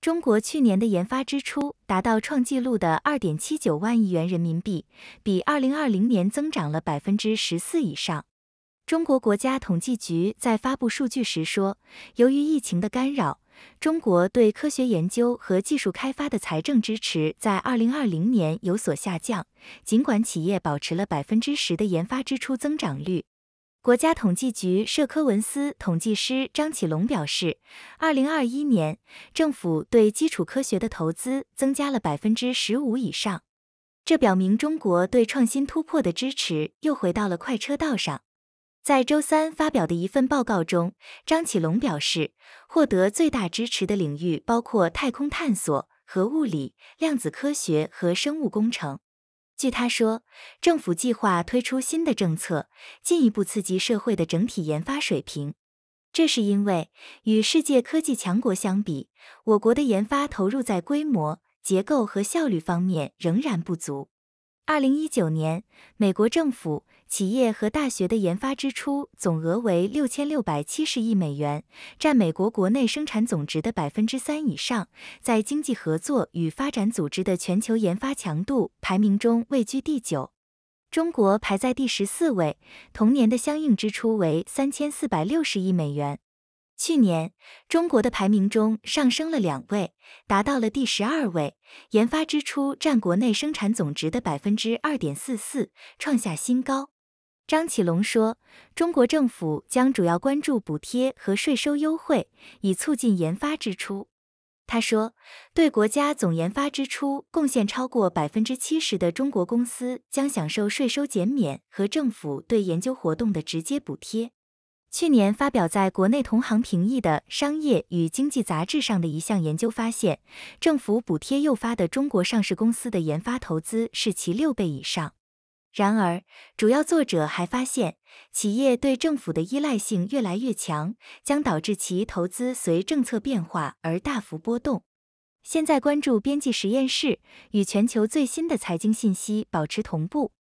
中国去年的研发支出达到创纪录的二点七九万亿元人民币，比二零二零年增长了百分之十四以上。中国国家统计局在发布数据时说，由于疫情的干扰，中国对科学研究和技术开发的财政支持在二零二零年有所下降。尽管企业保持了百分之十的研发支出增长率，国家统计局社科文司统计师张启龙表示，二零二一年政府对基础科学的投资增加了百分之十五以上，这表明中国对创新突破的支持又回到了快车道上。在周三发表的一份报告中，张启龙表示，获得最大支持的领域包括太空探索、核物理、量子科学和生物工程。据他说，政府计划推出新的政策，进一步刺激社会的整体研发水平。这是因为与世界科技强国相比，我国的研发投入在规模、结构和效率方面仍然不足。二零一九年，美国政府、企业和大学的研发支出总额为六千六百七十亿美元，占美国国内生产总值的百分之三以上，在经济合作与发展组织的全球研发强度排名中位居第九，中国排在第十四位，同年的相应支出为三千四百六十亿美元。去年，中国的排名中上升了两位，达到了第十二位，研发支出占国内生产总值的百分之二点四四，创下新高。张启龙说，中国政府将主要关注补贴和税收优惠，以促进研发支出。他说，对国家总研发支出贡献超过百分之七十的中国公司将享受税收减免和政府对研究活动的直接补贴。去年发表在国内同行评议的《商业与经济杂志》上的一项研究发现，政府补贴诱发的中国上市公司的研发投资是其六倍以上。然而，主要作者还发现，企业对政府的依赖性越来越强，将导致其投资随政策变化而大幅波动。现在关注编辑实验室，与全球最新的财经信息保持同步。